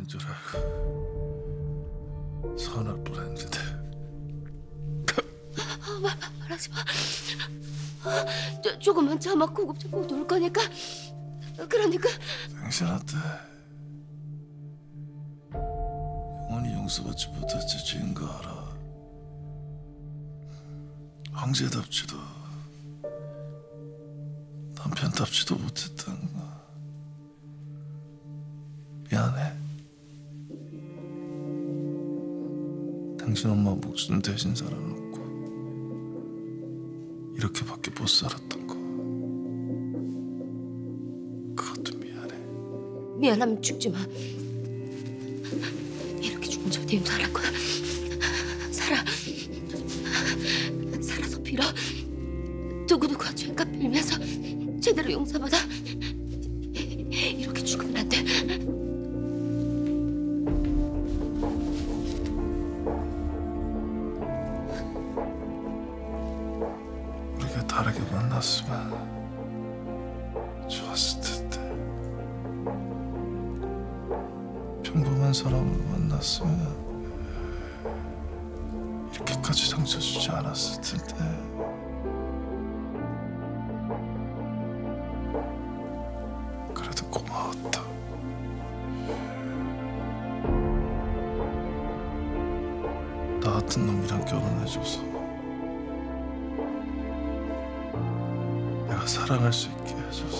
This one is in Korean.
하는 줄 알고 선할 뻔했는데 말, 말하지 마. 아, 저, 조금만 참아 고급지고 놀 거니까. 그러니까. 당신한테 영원히 용서받지 못했지 죄인 거 알아. 황제답지도 남편답지도 못했던 거. 미안해. 당신 엄마 목숨 대신 살아놓고 이렇게밖에 못 살았던 거 그것도 미안해 미안하면 죽지 마. 이렇게 절대 용서 안할 거야. 살아. 살아서 빌어. 두고두고 죄값 빌면서 제대로 용서받아. 이렇게 죽으면 안 돼. 다르게 만났으면 좋았을 텐데. 평범한 사람을 만났으면 이렇게까지 상처 주지 않았을 텐데. 그래도 고마웠다. 나 같은 놈이랑 결혼해줘서 사랑할 수 있게 해줘서